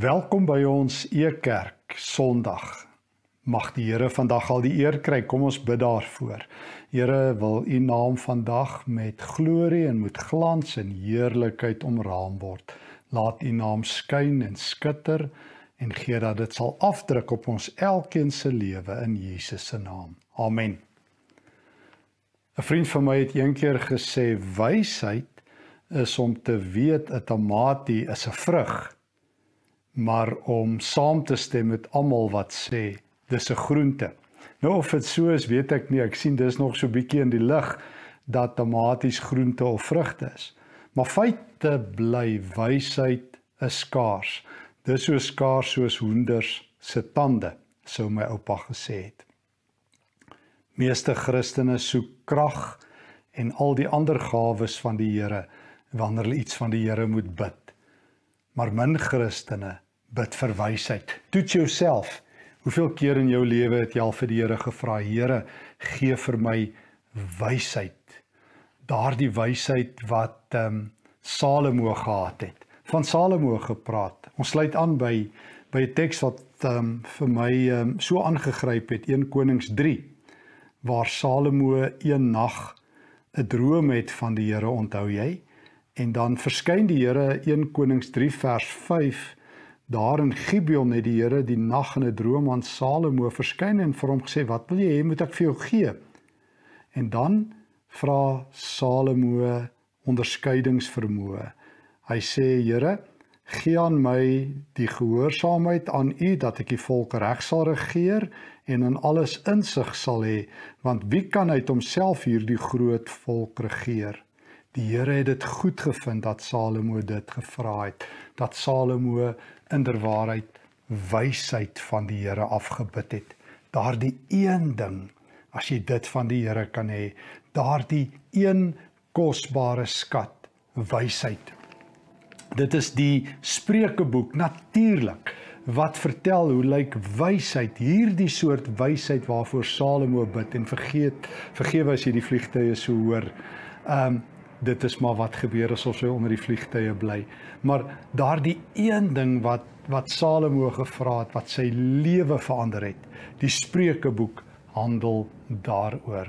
Welkom by ons Ekerk Sondag. Mag die Here vandag al die eer kry. Kom ons bid daarvoor. Here, wil U naam vandag met glorie en met glans en heerlikheid omraam word. Laat U naam skyn en skitter en gee dat dit sal afdruk op ons elkeen se lewe in Jesus se naam. Amen. 'n Vriend van my het eendag gesê wysheid is om te weet 'n tamatie is 'n vrug maar om saam te stem met almal wat sê dis 'n groente. Nou of dit so is, weet ek nie. Ek sien dis nog so bietjie in die lig dat tomaties groente of vrugte is. Maar feite bly wysheid is skaars. Dis so skaars soos hoenders se tande, sou my oupa gesê het. Meeste Christene soek krag en al die ander gawes van die Here wanneer hulle iets van die Here moet bid. Maar min Christene bid vir wysheid. Toets jouself. Hoeveel keer in jou lewe het jy al vir die Here gevra, Here, gee vir my wysheid. Daardie wysheid wat ehm um, Salomo gehad het. Van Salomo gepraat. Ons sluit aan by by 'n teks wat ehm um, vir my ehm um, so aangegryp het, 1 Konings 3, waar Salomo een nag 'n droom het van die Here, onthou jy? En dan verskyn die Here 1 Konings 3 vers 5 Daar in Gibeon het die Here die nag in 'n droom aan Salomo verskyn en vir hom gesê: "Wat wil jy hê moet ek vir jou gee?" En dan vra Salomo onderskeidingsvermoë. Hy sê: "Here, gee aan my die gehoorsaamheid aan U dat ek die volk reg sal regeer en in alles insig sal hê, want wie kan uit homself hierdie groot volk regeer?" Die Here het dit goed gevind dat Salomo dit gevra het, dat Salomo inderwaarheid wysheid van die Here afgebid het. Daardie een ding, as jy dit van die Here kan hê, daardie een kosbare skat, wysheid. Dit is die Spreukeboek natuurlik wat vertel hoe lyk wysheid, hierdie soort wysheid waarvoor Salomo bid en vergeet vergewe as jy die vliegtye so hoor. Ehm um, dit is maar wat gebeur as ons onder die vliegtye bly. Maar daardie een ding wat wat Salomo gevra het wat sy lewe verander het. Die Spreukeboek handel daaroor.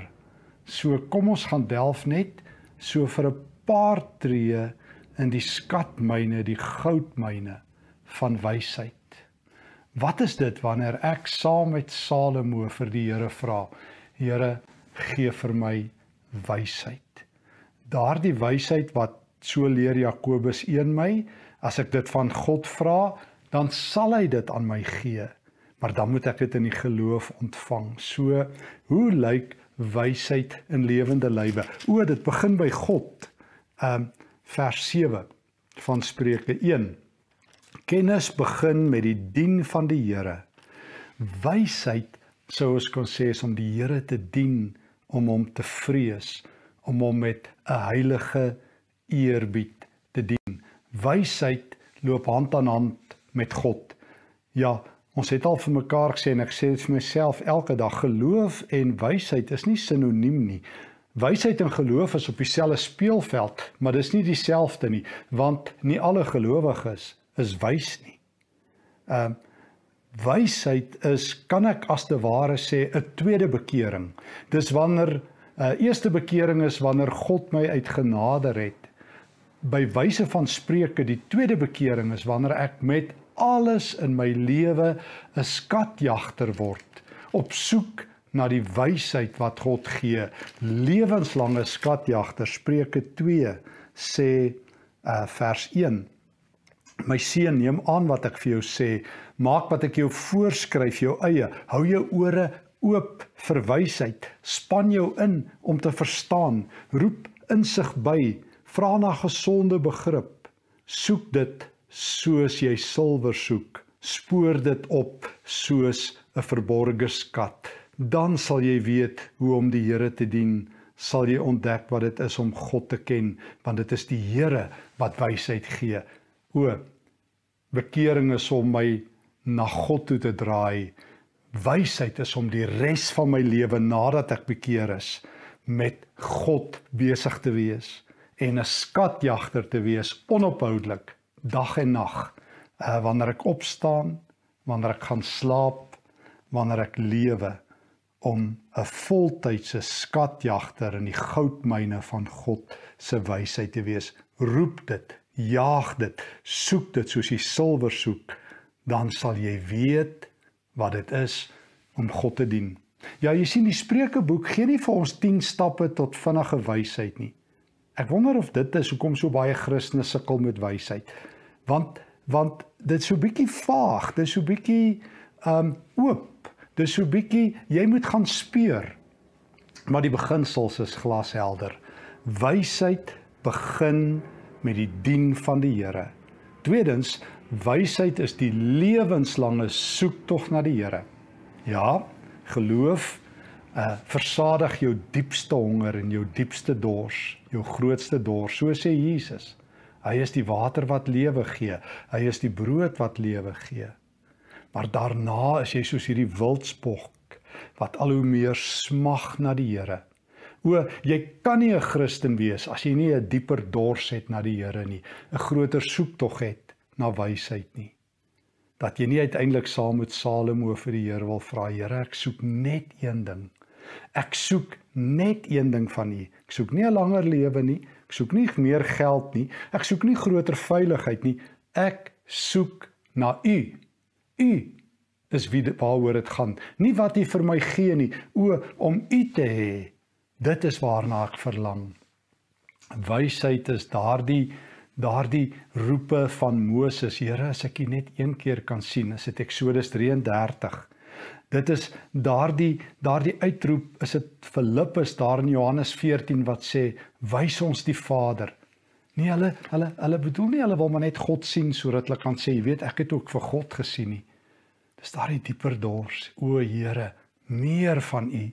So kom ons gaan delf net so vir 'n paar tree in die skatmyne, die goudmyne van wysheid. Wat is dit wanneer ek saam met Salomo vir die Here vra? Here, gee vir my wysheid daardie wysheid wat so leer Jakobus 1 my, as ek dit van God vra, dan sal hy dit aan my gee. Maar dan moet ek dit in die geloof ontvang. So, hoe lyk wysheid in lewende lywe? O, dit begin by God. Um vers 7 van Spreuke 1. Kennis begin met die dien van die Here. Wysheid sou ons kon sê is om die Here te dien, om hom te vrees om hom met 'n heilige eerbied te dien. Wysheid loop hand aan hand met God. Ja, ons het al vir mekaar gesê en ek sê dit vir myself elke dag, geloof en wysheid is nie sinoniem nie. Wysheid en geloof is op dieselfde speelveld, maar dis nie dieselfde nie, want nie alle gelowiges is wys nie. Ehm uh, wysheid is kan ek as te ware sê 'n tweede bekering. Dis wanneer Uh eerste bekering is wanneer God my uit genade red. By wyse van spreuke die tweede bekering is wanneer ek met alles in my lewe 'n skatjagter word op soek na die wysheid wat God gee. Lewenslange skatjagter Spreuke 2 sê uh vers 1 My seun neem aan wat ek vir jou sê maak wat ek jou voorskryf jou eie hou jou ore oop vir wysheid, span jou in om te verstaan, roep insig by, vra na gesonde begrip, soek dit soos jy silwer soek, spoor dit op soos 'n verborgde skat. Dan sal jy weet hoe om die Here te dien, sal jy ontdek wat dit is om God te ken, want dit is die Here wat wysheid gee. O, bekering is om my na God toe te draai Wysheid is om die res van my lewe nadat ek bekeer is met God besig te wees en 'n skatjagter te wees onophoudelik dag en nag uh wanneer ek opstaan, wanneer ek gaan slaap, wanneer ek lewe om 'n voltydse skatjagter in die goudmyne van God se wysheid te wees. Roep dit, jaag dit, soek dit soos jy silwer soek, dan sal jy weet wat dit is om God te dien. Ja, jy sien die Spreukeboek gee nie vir ons 10 stappe tot vinnige wysheid nie. Ek wonder of dit is hoekom so baie Christene sukkel met wysheid. Want want dit so bietjie vaag, dit so bietjie um oop. Dit so bietjie jy moet gaan speur. Maar die beginsels is glashelder. Wysheid begin met die dien van die Here. Tweedens, wysheid is die lewenslange soektog na die Here. Ja, geloof uh versadig jou diepste honger en jou diepste dors, jou grootste dors, so sê Jesus. Hy is die water wat lewe gee. Hy is die brood wat lewe gee. Maar daarna is jy soos hierdie wildspok wat al hoe meer smag na die Here. O, jy kan nie 'n Christen wees as jy nie 'n dieper dors het na die Here nie, 'n groter soektog het na wysheid nie. Dat jy nie uiteindelik saam met Salomo vir die Here wil vra Here ek soek net een ding. Ek soek net een ding van U. Ek soek nie 'n langer lewe nie. Ek soek nie meer geld nie. Ek soek nie groter veiligheid nie. Ek soek na U. U is wie waaroor dit gaan. Nie wat U vir my gee nie. O om U te hê. Dit is waarna ek verlang. Wysheid is daardie daardie roepe van Moses, Here, as ek U net een keer kan sien, is dit Eksodus 33. Dit is daardie daardie uitroep, is dit Filippus daar in Johannes 14 wat sê, "Wys ons die Vader." Nee, hulle hulle hulle bedoel nie hulle wil maar net God sien sodat hulle kan sê, "Jy weet, ek het ook vir God gesien nie." Dis daardie dieper dors. O Here, meer van U.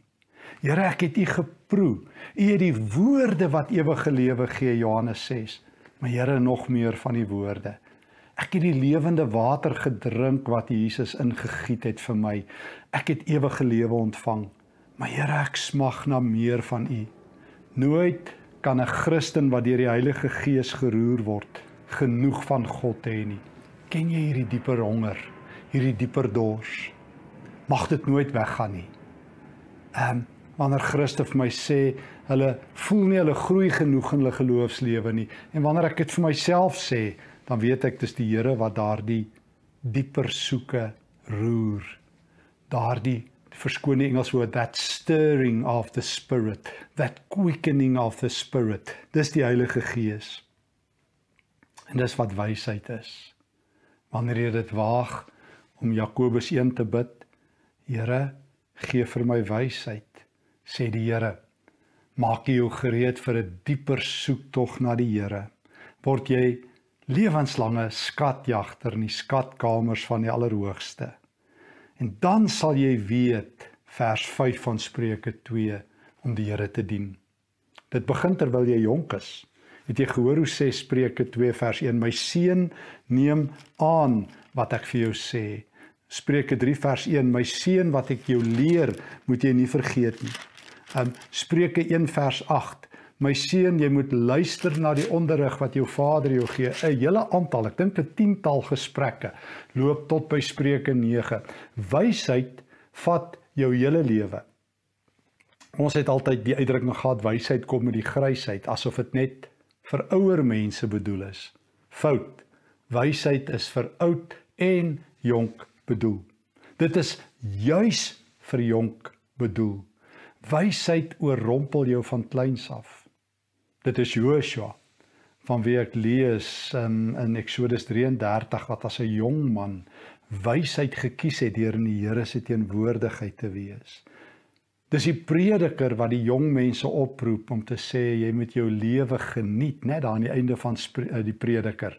Here, ek het U geproe. U het die woorde wat ewige lewe gee, Johannes 6. Maar Here nog meer van die woorde. Ek het die lewende water gedrink wat Jesus ingegiet het vir my. Ek het ewige lewe ontvang. Maar Here, ek smag na meer van U. Nooit kan 'n Christen wat deur die Heilige Gees geroer word, genoeg van God hê nie. Ken jy hierdie dieper honger, hierdie dieper dors? Mag dit nooit weggaan nie. Ehm um, wanneer Christus vir my sê hulle voel nie hulle groei genoeg in hulle geloofslewe nie. En wanneer ek dit vir myself sê dan weet ek dis die Here wat daardie dieper soeke roer. Daardie verskone Engels woord that stirring of the spirit that quickening of the spirit. Dis die Heilige Gees. En dis wat wysheid is. Wanneer jy dit waag om Jakobus 1 te bid Here gee vir my wysheid sê die Here. Maak jou gereed vir 'n dieper soektog na die Here. Word jy lewenslange skatjagter in die skatkamers van die Allerhoogste. En dan sal jy weet vers 5 van Spreuke 2 om die Here te dien. Dit begin terwyl jy jonk is. Het jy gehoor hoe sê Spreuke 2 vers 1: My seun, neem aan wat ek vir jou sê. Spreuke 3 vers 1: My seun, wat ek jou leer, moet jy nie vergeet nie. Um Spreuke 1 vers 8. My seun, jy moet luister na die onderrig wat jou vader jou gee. 'n Hele aantal, ek dink 'n tiental gesprekke loop tot by Spreuke 9. Wysheid vat jou hele lewe. Ons het altyd die uitdrukking gehad wysheid kom met die grysheid asof dit net vir ouer mense bedoel is. Fout. Wysheid is vir oud en jonk bedoel. Dit is juis vir jonk bedoel. Wysheid oorrompel jou van kleins af. Dit is Joshua van wie ek lees in in Eksodus 33 wat as 'n jong man wysheid gekies het deur in die Here se teenwoordigheid te wees. Dis die prediker wat die jong mense oproep om te sê jy moet jou lewe geniet, net daar aan die einde van eh, die prediker.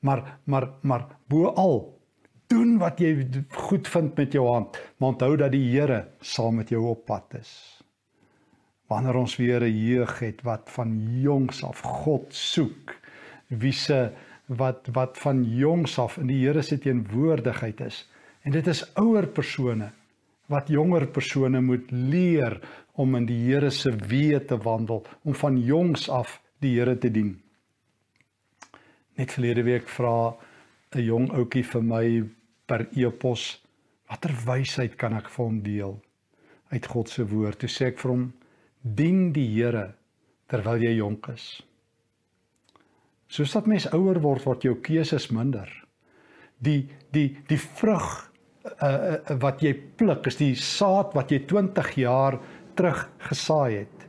Maar maar maar bo al doen wat jy goed vind met jou hand, maar onthou dat die Here saam met jou op pad is. Wanneer ons weer 'n jeug het wat van jongs af God soek, wie se wat wat van jongs af in die Here se teenwoordigheid is. En dit is ouer persone wat jonger persone moet leer om in die Here se weë te wandel, om van jongs af die Here te dien. Net verlede week vra 'n jong ouetjie vir my per e-pos watter wysheid kan ek vir hom deel uit God se woord. Toe sê ek vir hom: "Dien die Here terwyl jy jonk is." Soos dat mens ouer word, word jou keuses minder. Die die die vrug uh, uh, wat jy pluk is die saad wat jy 20 jaar terug gesaai het.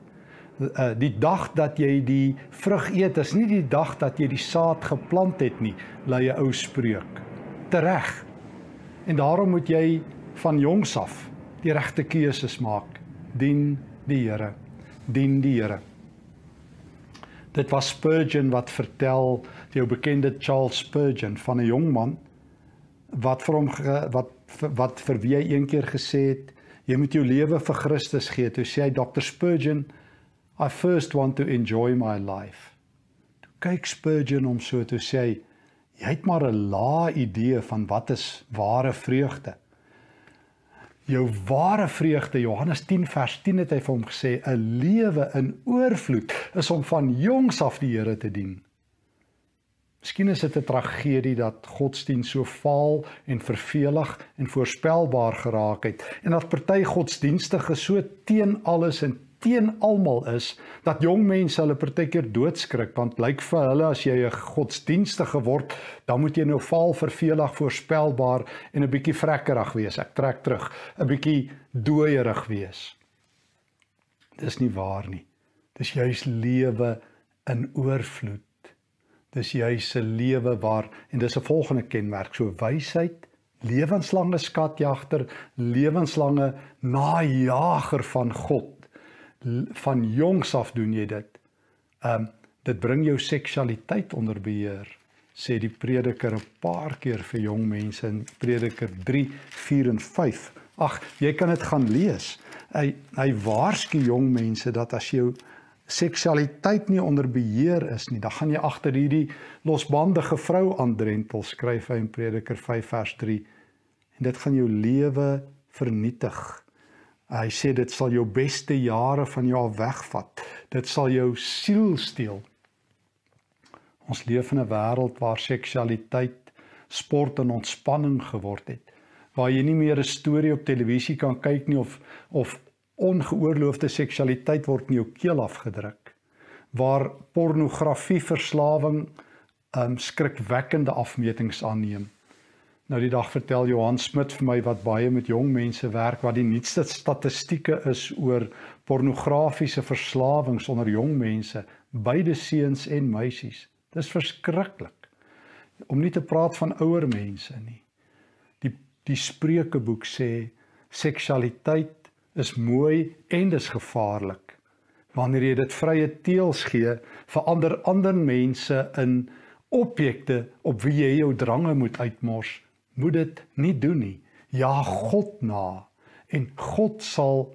Uh, die dag dat jy die vrug eet is nie die dag dat jy die saad geplant het nie, lei 'n ou spreuk. Tereg. En daarom moet jy van jongs af die regte keuses maak. Dien die Here. Dien die Here. Dit was Spurgeon wat vertel, die ou bekende Charles Spurgeon van 'n jong man wat vir hom wat wat vir wie hy een keer gesê het jy moet jou lewe vir Christus gee. Toe sê hy Dr Spurgeon, I first want to enjoy my life. Toe kyk Spurgeon om so te sê jy het maar 'n lae idee van wat is ware vreugde. Jou ware vreugde, Johannes 10 vers 10 het hy vir hom gesê, 'n lewe in oorvloed is om van jongs af die Here te dien. Miskien is dit 'n tragedie dat godsdiens so vaal en vervelig en voorspelbaar geraak het en dat party godsdienstige so teen alles en teen almal is dat jong mense hulle partykeer doodskrik want lyk vir hulle as jy 'n godsdienstige word dan moet jy nou vaal vervelig voorspelbaar en 'n bietjie vrekkerig wees. Ek trek terug. 'n bietjie dooierig wees. Dis nie waar nie. Dis juis lewe in oorvloed. Dis juis 'n lewe waar en dis 'n volgende kenmerk so wysheid lewenslange skatjagter lewenslange najager van God van jongs af doen jy dit um dit bring jou seksualiteit onder beheer sê die prediker 'n paar keer vir jong mense in prediker 3 4 en 5 ag jy kan dit gaan lees hy hy waarsku jong mense dat as jy seksualiteit nie onder beheer is nie, dan gaan jy agter hierdie losbandige vrou aandrentel, skryf hy in Prediker 5 vers 3. En dit gaan jou lewe vernietig. Hy sê dit sal jou beste jare van jou wegvat. Dit sal jou siel steel. Ons leef in 'n wêreld waar seksualiteit sport en ontspanning geword het. Waar jy nie meer 'n storie op televisie kan kyk nie of of ongeoorloofde seksualiteit word in jou keel afgedruk waar pornografie verslawing um skrikwekkende afmetings aanneem. Nou die dag vertel Johan Smit vir my wat baie met jong mense werk wat die nuutste statistieke is oor pornografiese verslawings onder jong mense, beide seuns en meisies. Dis verskriklik. Om nie te praat van ouer mense nie. Die die Spreukeboek sê seksualiteit is mooi en dis gevaarlik. Wanneer jy dit vrye teels gee, verander ander mense in objekte op wie jy jou drange moet uitmors. Moet dit nie doen nie. Ja God na en God sal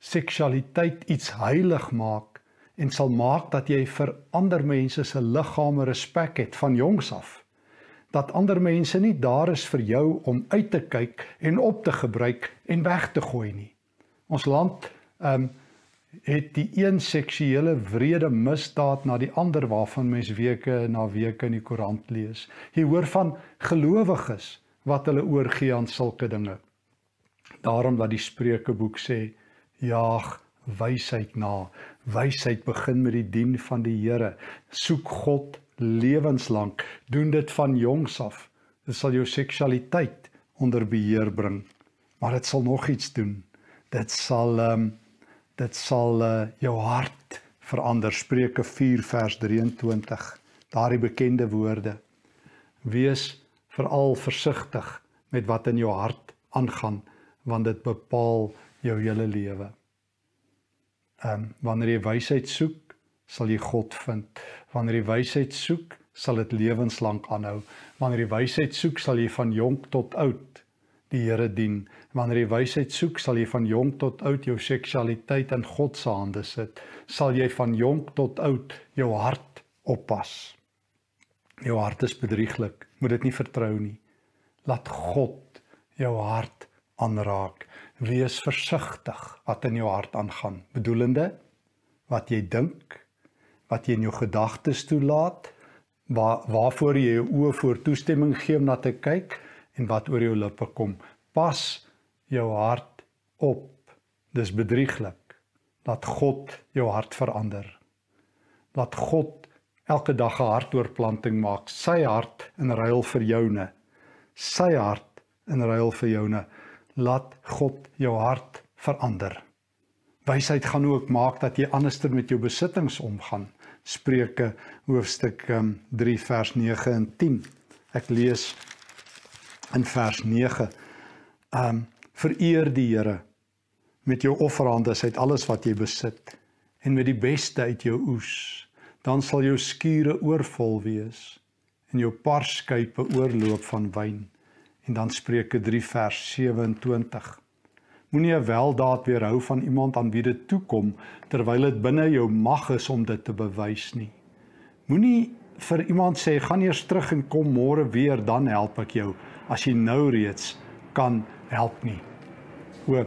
seksualiteit iets heilig maak en sal maak dat jy vir ander mense se liggame respek het van jongs af. Dat ander mense nie daar is vir jou om uit te kyk en op te gebruik en weg te gooi nie. Ons land ehm um, het die een seksuele wrede misdaad na die ander waarvan mens weke na weke in die koerant lees. Jy hoor van gelowiges wat hulle oorgee aan sulke dinge. Daarom wat die Spreukeboek sê, jaag wysheid na. Wysheid begin met die dien van die Here. Soek God lewenslank. Doen dit van jongs af. Dit sal jou seksualiteit onder beheer bring. Maar dit sal nog iets doen dit sal ehm um, dit sal uh, jou hart verander Spreuke 4 vers 23 daardie bekende woorde wees veral versigtig met wat in jou hart aangaan want dit bepaal jou hele lewe. Ehm um, wanneer jy wysheid soek, sal jy God vind. Wanneer jy wysheid soek, sal dit lewenslank aanhou. Wanneer jy wysheid soek, sal jy van jonk tot oud die Here dien. Wanneer jy wysheid soek, sal jy van jonk tot oud jou seksualiteit in God se hande sit. Sal jy van jonk tot oud jou hart oppas. Jou hart is bedrieglik, moet dit nie vertrou nie. Laat God jou hart aanraak. Wees versigtig wat in jou hart aangaan. Bedoelende wat jy dink, wat jy in jou gedagtes toelaat, waar waarvoor jy jou oë voor toestemming gee om na te kyk en wat oor jou lippe kom. Pas jou hart op. Dis bedrieglik dat God jou hart verander. Dat God elke dag 'n hartoorplanting maak, sy hart in ruil vir joune. Sy hart in ruil vir joune. Laat God jou hart verander. Wysheid gaan ook maak dat jy anderster met jou besittings omgaan. Spreuke hoofstuk 3 um, vers 9 en 10. Ek lees in vers 9. Um vereer die Here met jou offerande uit alles wat jy besit en met die beste uit jou oes. Dan sal jou skure oorvol wees en jou parskype oorloop van wyn. En dan Spreuke 3 vers 27. Moenie 'n weldaad weerhou van iemand aan wie dit toekom terwyl dit binne jou mag is om dit te bewys nie. Moenie vir iemand sê gaan eers terug en kom môre weer dan help ek jou as jy nou reeds kan help nie. O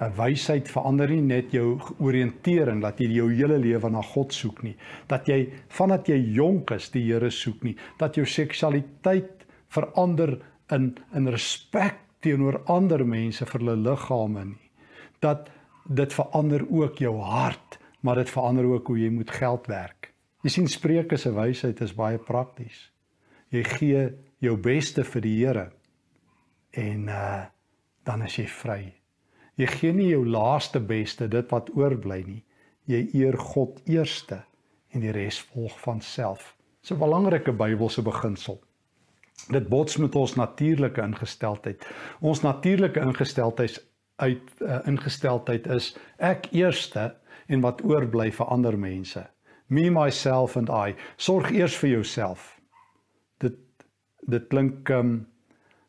'n wysheid verander nie net jou oriëntering dat jy jou hele lewe na God soek nie, dat jy vandat jy jonk is die Here soek nie, dat jou seksualiteit verander in in respek teenoor ander mense vir hulle liggame nie. Dat dit verander ook jou hart, maar dit verander ook hoe jy moet geld werk. Jy sien Spreuke se wysheid is baie prakties. Jy gee jou beste vir die Here en uh dan is jy vry. Jy gee nie jou laaste beste, dit wat oorbly nie. Jy eer God eerste en die res volg van self. Dis 'n belangrike Bybelse beginsel. Dit bots met ons natuurlike ingesteldheid. Ons natuurlike ingesteldheid uit uh, ingesteldheid is ek eerste en wat oorbly vir ander mense. Me myself and I. Sorg eers vir jouself. Dit dit klink um,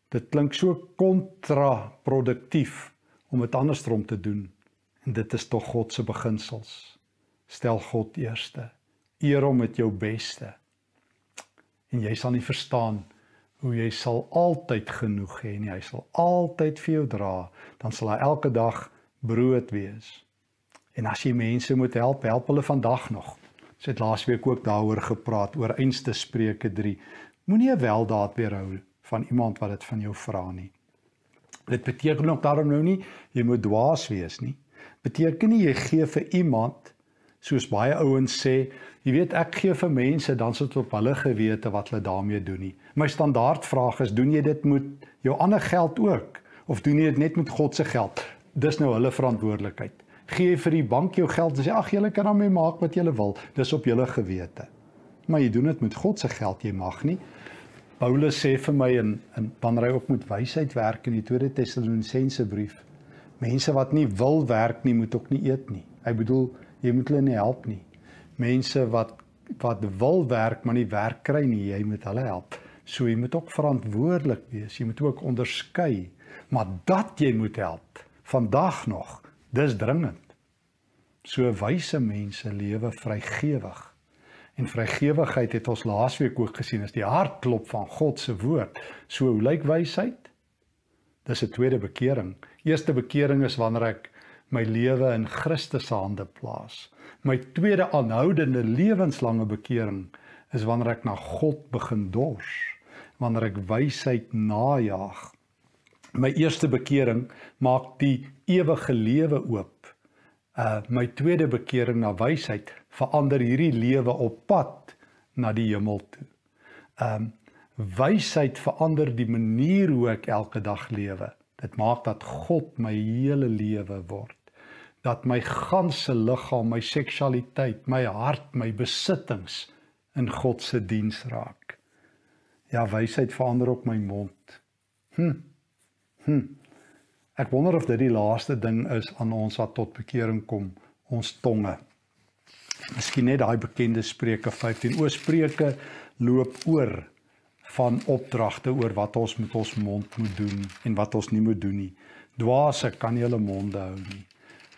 dit klink so kontraproduktief om dit andersom te doen. En dit is tog God se beginsels. Stel God eerste. Eer hom met jou beste. En jy sal nie verstaan nie hoe jy sal altyd genoeg hê en hy sal altyd vir jou dra, dan sal hy elke dag brood wees. En as jy mense moet help, help hulle vandag nog. Ons het laasweek ook daaroor gepraat oor einste Spreuke 3. Moenie 'n weldaad weerhou van iemand wat dit van jou vra nie. Dit beteken ook daarom nou nie jy moet dwaas wees nie. Beteken nie jy gee vir iemand soos baie ouens sê, jy weet ek gee vir mense dan sit op hulle gewete wat hulle daarmee doen nie. My standaard vraag is, doen jy dit met jou ander geld ook of doen jy dit net met God se geld? Dis nou hulle verantwoordelikheid. Gee jy vir die bank jou geld en sê ag julle kan daarmee maak wat julle wil. Dis op julle gewete. Maar jy doen dit met God se geld, jy mag nie. Paulus sê vir my in in wanneer hy ook met wysheid werk in die Tweede Tessalonisense brief. Mense wat nie wil werk nie, moet ook nie eet nie. Hy bedoel jy moet hulle nie help nie. Mense wat wat wil werk maar nie werk kry nie, jy moet hulle help. So jy moet ook verantwoordelik wees. Jy moet ook onderskei. Maar dat jy moet help vandag nog, dis dringend. So wyse mense lewe vrygewig. En vrygewigheid het ons laasweek ook gesien is die hartklop van God se woord. So hoe lyk wysheid? Dis 'n tweede bekering. Eerste bekering is wanneer ek my lewe in Christus se hande plaas. My tweede aanhoudende lewenslange bekering is wanneer ek na God begin dors, wanneer ek wysheid najag. My eerste bekering maak die ewige lewe oop. Uh my tweede bekering na wysheid verander hierdie lewe op pad na die hemel toe. Um wysheid verander die manier hoe ek elke dag lewe. Dit maak dat God my hele lewe word dat my ganse liggaam, my seksualiteit, my hart, my besittings in God se diens raak. Ja, wysheid verander ook my mond. Hm. Hm. Ek wonder of dit die laaste ding is aan ons wat tot bekering kom, ons tonge. Miskien net daai bekende Spreuke 15 oor Spreuke loop oor van opdragte oor wat ons met ons mond moet doen en wat ons nie moet doen nie. Dwaase kan nie hulle monde hou nie.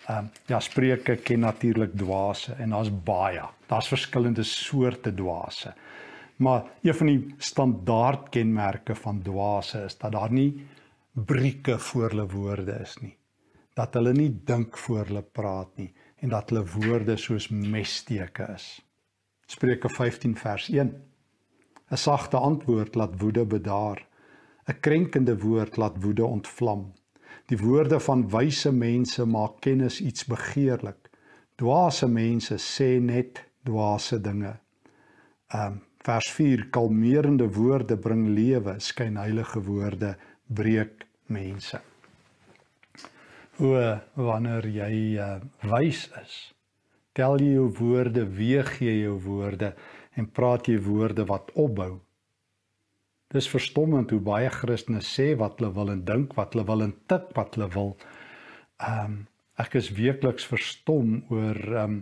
Ehm um, ja, Spreuke ken natuurlik dwaase en daar's baie. Daar's verskillende soorte dwaase. Maar een van die standaard kenmerke van dwaase is dat daar nie brieke voor hulle woorde is nie. Dat hulle nie dink voor hulle praat nie en dat hulle woorde soos messteke is. Spreuke 15 vers 1. 'n Sagte antwoord laat woede bedaar. 'n Krenkende woord laat woede ontvlam. Die woorde van wyse mense maak kennis iets begeerlik. Dwaase mense sê net dwaase dinge. Um vers 4 kalmerende woorde bring lewe, skynheilige woorde breek mense. O wanneer jy uh, wys is, tel jy jou woorde, weeg jy jou woorde en praat jy woorde wat opbou. Dis verstommend hoe baie Christene sê wat hulle wil en dink wat hulle wil en tik wat hulle wil. Ehm um, ek is weekliks verstom oor ehm um,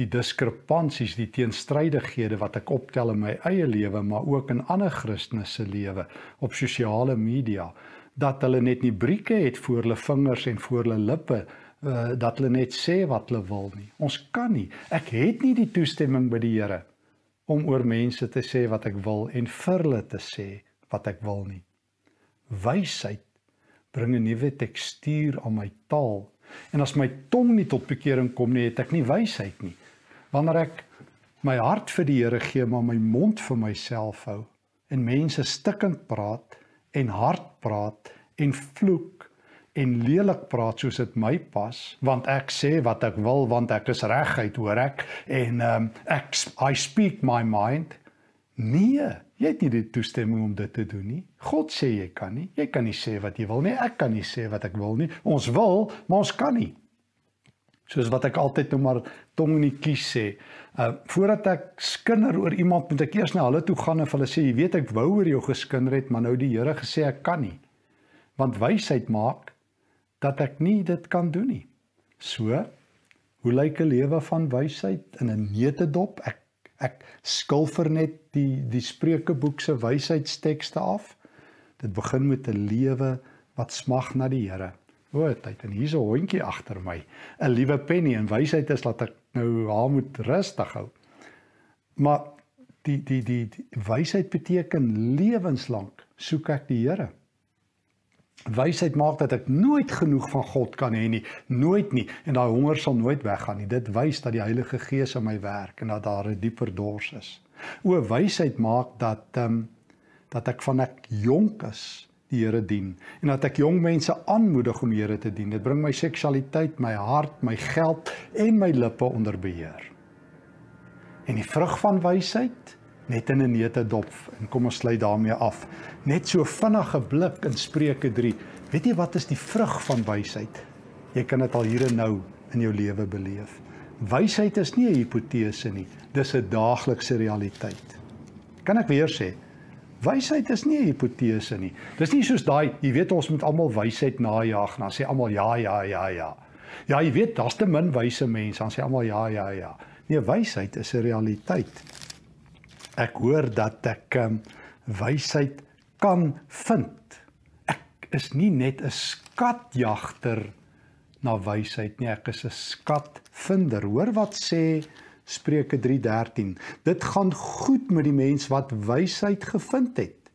die diskrepansies, die teenstrydighede wat ek optel in my eie lewe, maar ook in ander Christene se lewe op sosiale media dat hulle net nie brieke het voor hulle vingers en voor hulle lippe uh, dat hulle net sê wat hulle wil nie. Ons kan nie. Ek het nie die toestemming by die Here om oor mense te sê wat ek wil en vir hulle te sê wat ek wil nie. Wysheid bring 'n nuwe tekstuur aan my taal. En as my tong nie tot bekering kom nie, het ek nie wysheid nie. Wanneer ek my hart vir die Here gee, maar my mond vir myself hou en mense stikkend praat, en hard praat en vloek en lelik praat soos dit my pas want ek sê wat ek wil want ek is reguit hoor ek en um, ek I speak my mind. Nee jy het nie die toestemming om dit te doen nie. God sê jy kan nie. Jy kan nie sê wat jy wil nie. Ek kan nie sê wat ek wil nie. Ons wil maar ons kan nie soos wat ek altyd nou maar tong in die kies sê. Uh voordat ek skinder oor iemand moet ek eers na hulle toe gaan en hulle sê jy weet ek wou oor jou geskinder het, maar nou die Here gesê ek kan nie. Want wysheid maak dat ek nie dit kan doen nie. So, hoe lyk 'n lewe van wysheid in 'n neutedop? Ek ek skilfer net die die Spreukeboek se wysheidstekste af. Dit begin met 'n lewe wat smag na die Here. O, tyd en hier's 'n hondjie agter my. 'n Liewe Penny en wysheid is dat ek nou haar moet rustig hou. Maar die die die, die wysheid beteken lewenslank soek ek die Here. Wysheid maak dat ek nooit genoeg van God kan hê nie, nooit nie en daai honger sal nooit weggaan nie. Dit wys dat die Heilige Gees in my werk en dat daar 'n dieper dors is. O, wysheid maak dat ehm um, dat ek van ek jonk is die Here dien en dat ek jong mense aanmoedig om die Here te dien. Dit bring my seksualiteit, my hart, my geld en my lippe onder beheer. En die vrug van wysheid net in 'n neute dop en kom ons sluit daarmee af. Net so vinnige blik in Spreuke 3. Weet jy wat is die vrug van wysheid? Jy kan dit al hier en nou in jou lewe beleef. Wysheid is nie 'n hipotese nie, dis 'n daaglikse realiteit. Kan ek weer sê, Wysheid is nie 'n hipotese nie. Dis nie soos daai, jy weet ons moet almal wysheid najag, dan sê almal ja, ja, ja, ja. Ja, jy weet, daar's te min wyse mense, dan sê almal ja, ja, ja. Nee, wysheid is 'n realiteit. Ek hoor dat ek um, wysheid kan vind. Ek is nie net 'n skatjagter na wysheid nie, ek is 'n skatvinder. Hoor wat sê Spreuke 3:13. Dit gaan goed met die mens wat wysheid gevind het.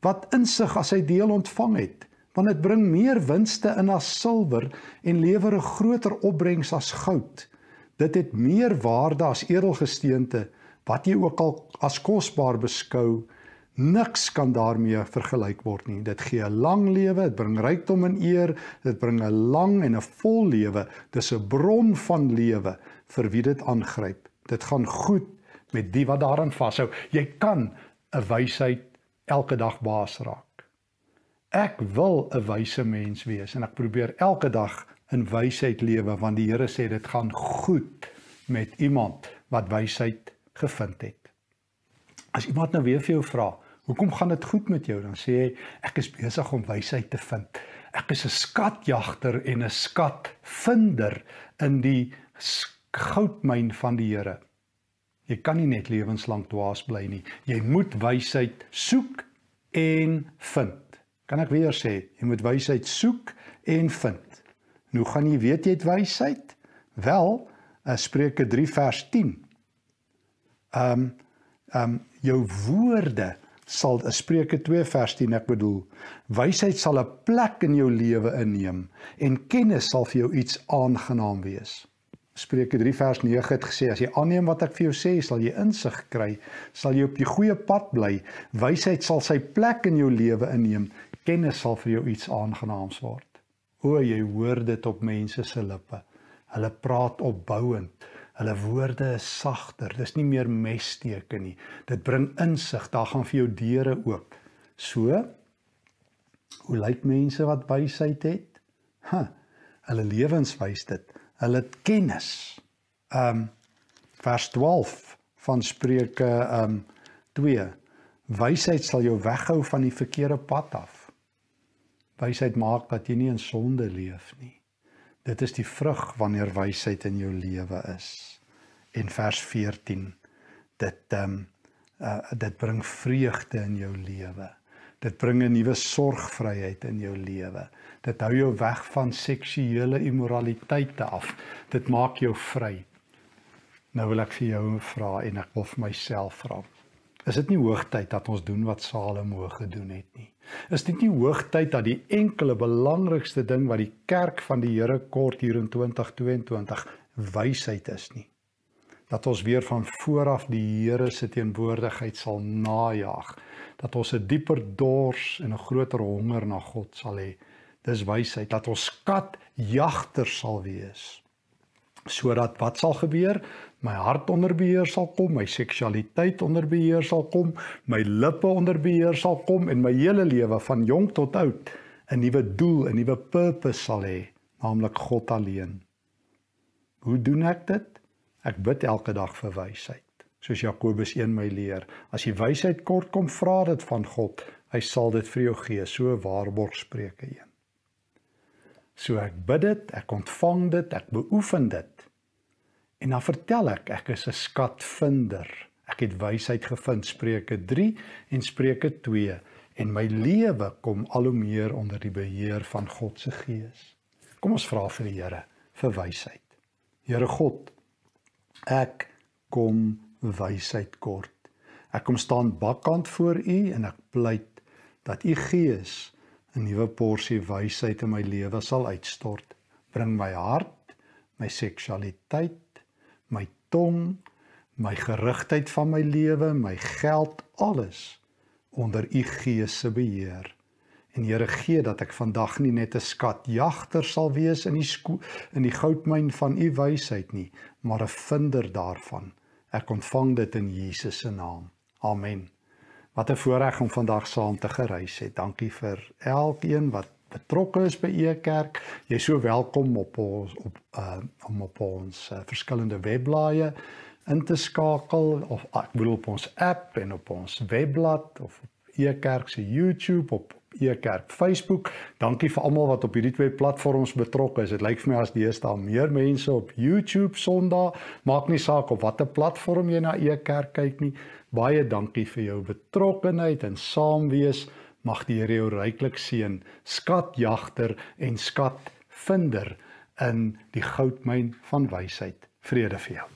Wat insig as hy deel ontvang het, want dit bring meer winste in as silwer en lewer 'n groter opbrengs as goud. Dit het meer waarde as edelgesteente wat jy ook al as kosbaar beskou. Niks kan daarmee vergelyk word nie. Dit gee 'n lang lewe, dit bring rykdom en eer, dit bring 'n lang en 'n vol lewe. Dis 'n bron van lewe vir wie dit aangryp. Dit gaan goed met die wat daarin vashou. Jy kan 'n wysheid elke dag baas raak. Ek wil 'n wyse mens wees en ek probeer elke dag in wysheid lewe want die Here sê dit gaan goed met iemand wat wysheid gevind het. As iemand nou weer vir jou vra, "Hoekom gaan dit goed met jou?" dan sê jy, "Ek is besig om wysheid te vind. Ek is 'n skatjagter en 'n skatvinder in die goudmyn van die Here. Jy kan nie net lewenslank dwaas bly nie. Jy moet wysheid soek en vind. Kan ek weer sê, jy moet wysheid soek en vind. Nou gaan jy weet jy het wysheid? Wel, uh, Spreuke 3 vers 10. Ehm um, ehm um, jou woorde sal 'n Spreuke 2 vers 10 ek bedoel. Wysheid sal 'n plek in jou lewe inneem en kennis sal vir jou iets aangenaam wees. Spreuke 3 vers 9 het gesê as jy aanneem wat ek vir jou sê, sal jy insig kry, sal jy op die goeie pad bly. Wysheid sal sy plek in jou lewe inneem. Kennis sal vir jou iets aangenaams word. O, jy hoor dit op mense se lippe. Hulle praat opbouend. Hulle woorde is sagter. Dis nie meer messteke nie. Dit bring insig. Daar gaan vir jou deure oop. So hoe lyk mense wat wysheid het? Ha. Hulle lewens wys dit. Hulle het kennis. Um vers 12 van Spreuke um 2. Wysheid sal jou weghou van die verkeerde pad af. Wysheid maak dat jy nie in sonde leef nie. Dit is die vrug wanneer wysheid in jou lewe is. En vers 14 dit ehm um, uh, dit bring vreugde in jou lewe. Dit bring 'n nuwe sorgvryheid in jou lewe. Dit hou jou weg van seksuele immoraliteite af. Dit maak jou vry. Nou wil ek vir jou vra en ek wil vir myself vra. Is dit nie hoogtyd dat ons doen wat Salomo gedoen het nie? Is dit nie hoogtyd dat die enkele belangrikste ding wat die kerk van die Here kort hier in 2022 wysheid is nie? Dat ons weer van vooraf die Here se teenwoordigheid sal najag, dat ons 'n dieper dors en 'n groter honger na God sal hê. Dis wysheid dat ons skat jagter sal wees. Sodat wat sal gebeur? my hart onder beheer sal kom, my seksualiteit onder beheer sal kom, my lippe onder beheer sal kom en my hele lewe van jonk tot oud 'n nuwe doel, 'n nuwe purpose sal hê, naamlik God alleen. Hoe doen ek dit? Ek bid elke dag vir wysheid, soos Jakobus 1 my leer. As jy wysheid kort kom, vra dit van God. Hy sal dit vir jou gee, so waarborg Spreuke 1. So ek bid dit, ek ontvang dit, ek beoefen dit En dan vertel ek ek is 'n skatvinder. Ek het wysheid gevind Spreuke 3 en Spreuke 2 en my lewe kom al hoe meer onder die beheer van God se gees. Kom ons vra vir die Here vir wysheid. Here God, ek kom wysheid kort. Ek kom staan bakkant voor U en ek pleit dat U Gees 'n nuwe porsie wysheid in my lewe sal uitstort. Bring my hart, my seksualiteit my tong, my gerigtheid van my lewe, my geld, alles onder u gees se beheer. En Here gee dat ek vandag nie net 'n skatjagter sal wees in die in die goudmyn van u wysheid nie, maar 'n vinder daarvan. Ek ontvang dit in Jesus se naam. Amen. Wat 'n voorreg om vandag saam te gereis het. Dankie vir elkeen wat betrokke is by e kerk, jy so welkom op ons op uh om op ons uh, verskillende webblaaie in te skakel of uh, ek bedoel op ons app en op ons webblad of op e kerk se YouTube op e kerk Facebook. Dankie vir almal wat op hierdie twee platforms betrokke is. Dit lyk vir my as eerste al meer mense op YouTube Sondag. Maak nie saak op watter platform jy na e kerk kyk nie. Baie dankie vir jou betrokkenheid en saam wees mag die Here jou ryklik seën, skatjagter en skatvinder in die goudmyn van wysheid. Vrede vir jou.